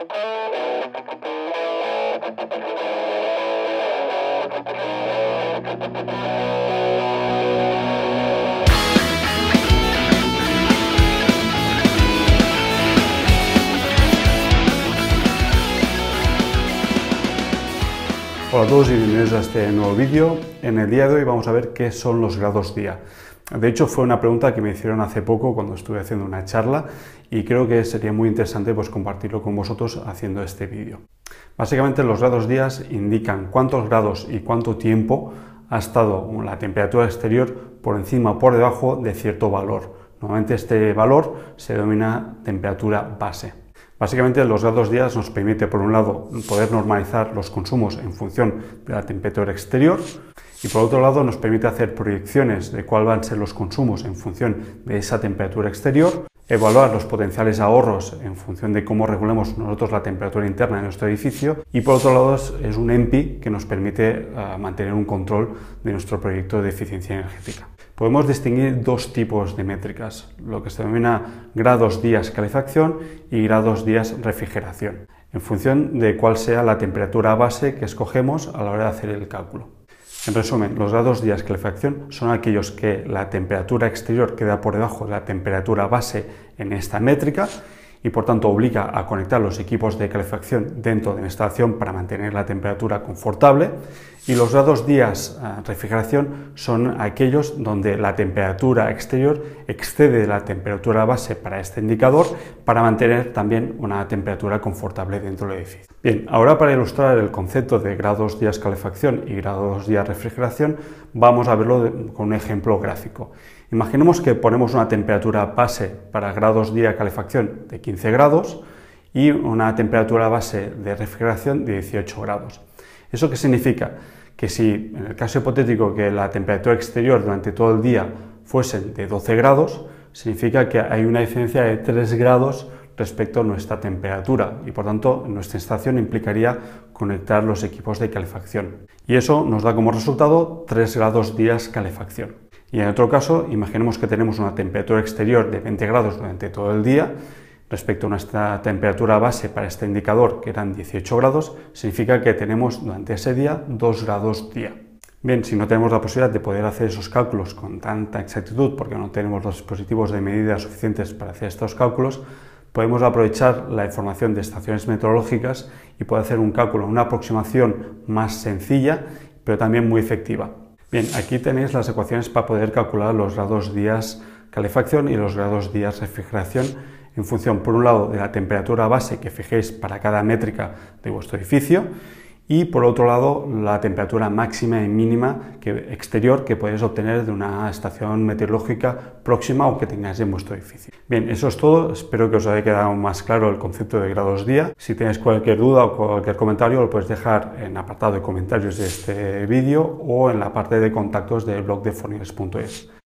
Hola a todos y bienvenidos a este nuevo vídeo. En el día de hoy vamos a ver qué son los grados día. De hecho fue una pregunta que me hicieron hace poco cuando estuve haciendo una charla y creo que sería muy interesante pues, compartirlo con vosotros haciendo este vídeo. Básicamente los grados días indican cuántos grados y cuánto tiempo ha estado la temperatura exterior por encima o por debajo de cierto valor. Normalmente este valor se denomina temperatura base. Básicamente los grados días nos permite, por un lado, poder normalizar los consumos en función de la temperatura exterior y por otro lado nos permite hacer proyecciones de cuáles van a ser los consumos en función de esa temperatura exterior, evaluar los potenciales ahorros en función de cómo regulemos nosotros la temperatura interna de nuestro edificio y por otro lado es un EMPI que nos permite ah, mantener un control de nuestro proyecto de eficiencia energética. Podemos distinguir dos tipos de métricas, lo que se denomina grados días calefacción y grados días refrigeración, en función de cuál sea la temperatura base que escogemos a la hora de hacer el cálculo. En resumen, los grados días calefacción son aquellos que la temperatura exterior queda por debajo de la temperatura base en esta métrica y por tanto obliga a conectar los equipos de calefacción dentro de la instalación para mantener la temperatura confortable y los grados días de refrigeración son aquellos donde la temperatura exterior excede la temperatura base para este indicador para mantener también una temperatura confortable dentro del edificio. Bien, ahora para ilustrar el concepto de grados días calefacción y grados días refrigeración vamos a verlo con un ejemplo gráfico. Imaginemos que ponemos una temperatura base para grados día calefacción de 15 grados y una temperatura base de refrigeración de 18 grados. ¿Eso qué significa? Que si en el caso hipotético que la temperatura exterior durante todo el día fuese de 12 grados, significa que hay una diferencia de 3 grados respecto a nuestra temperatura y por tanto nuestra instalación implicaría conectar los equipos de calefacción. Y eso nos da como resultado 3 grados días calefacción. Y en otro caso, imaginemos que tenemos una temperatura exterior de 20 grados durante todo el día, respecto a nuestra temperatura base para este indicador, que eran 18 grados, significa que tenemos durante ese día 2 grados día. Bien, si no tenemos la posibilidad de poder hacer esos cálculos con tanta exactitud, porque no tenemos los dispositivos de medida suficientes para hacer estos cálculos, podemos aprovechar la información de estaciones meteorológicas y poder hacer un cálculo, una aproximación más sencilla, pero también muy efectiva. Bien, aquí tenéis las ecuaciones para poder calcular los grados días calefacción y los grados días refrigeración en función, por un lado, de la temperatura base que fijéis para cada métrica de vuestro edificio y por otro lado la temperatura máxima y mínima exterior que podéis obtener de una estación meteorológica próxima o que tengáis en vuestro edificio. Bien, eso es todo, espero que os haya quedado más claro el concepto de grados día. Si tenéis cualquier duda o cualquier comentario lo podéis dejar en apartado de comentarios de este vídeo o en la parte de contactos del blog de fornires.es.